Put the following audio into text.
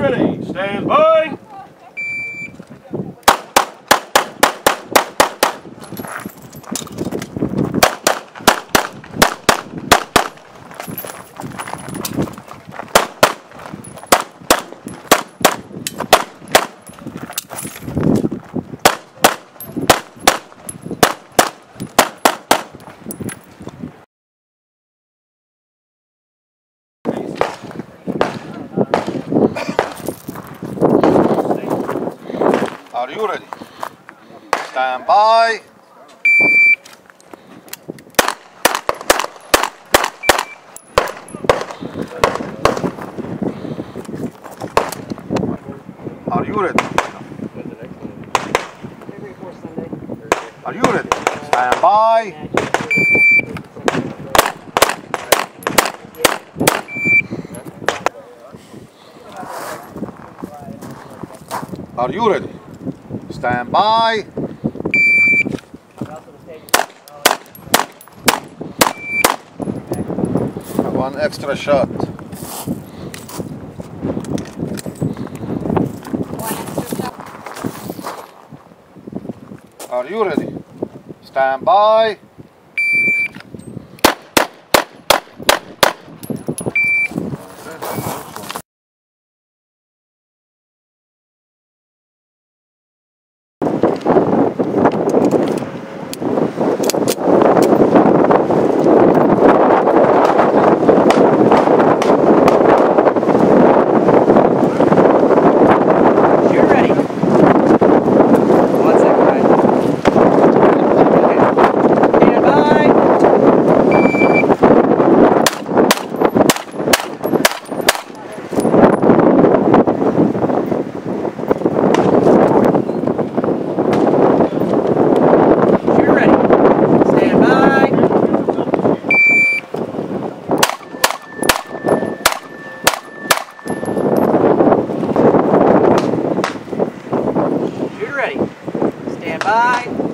Ready, stand by. Are you ready? Stand by. Are you ready? Are you ready? Stand by. Are you ready? Stand by. One extra shot. Are you ready? Stand by. Stand by.